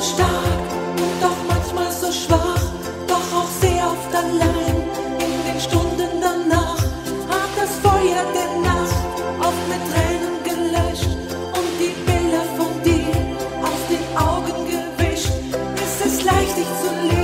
so stark und doch manchmal so schwach, doch auch sehr oft allein. In den Stunden danach hat das Feuer der Nacht oft mit Tränen gelöscht und die Bilder von dir aus den Augen gewischt. Es ist leicht, dich zu lieben,